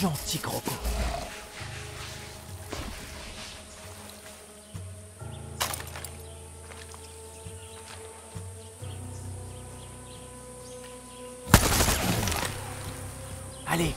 gentil croco. Allez,